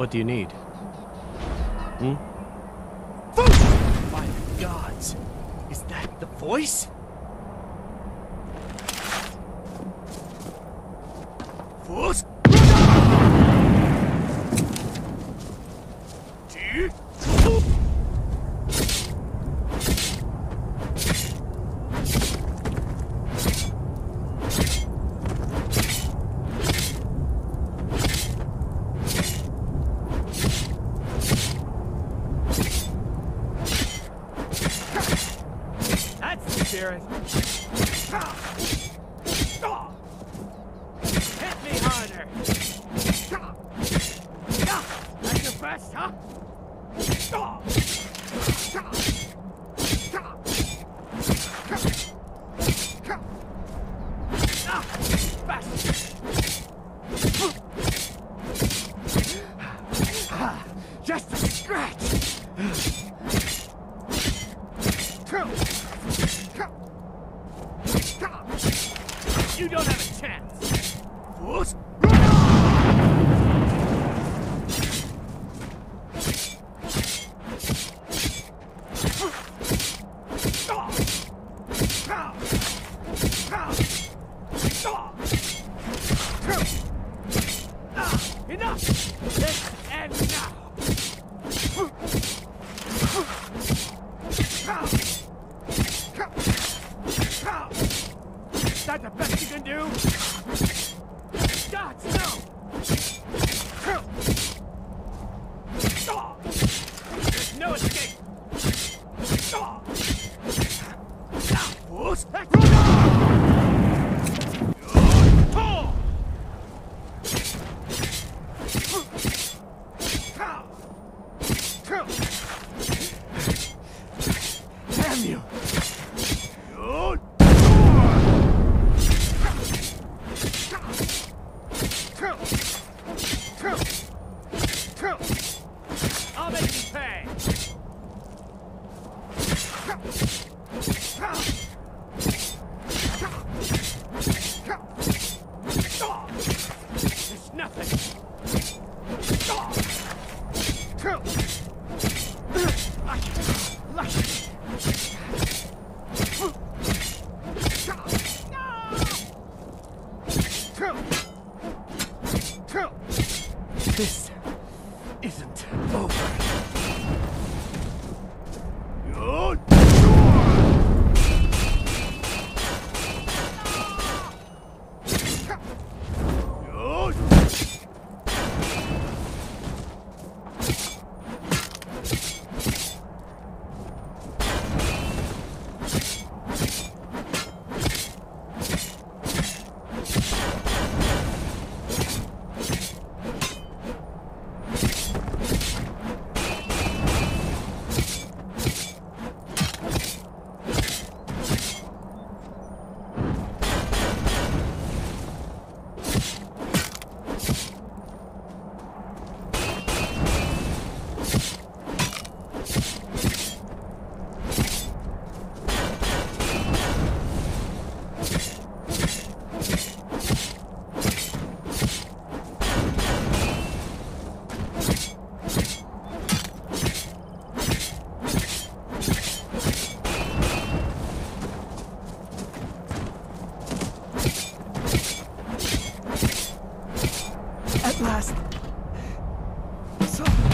What do you need? Hmm? Gods! Is that the voice? The. Hit me harder. That's your best, huh? Just a scratch. You don't have a chance. Enough! Let's now! That the best you can do? God, no! There's no escape! Damn you! This last. So...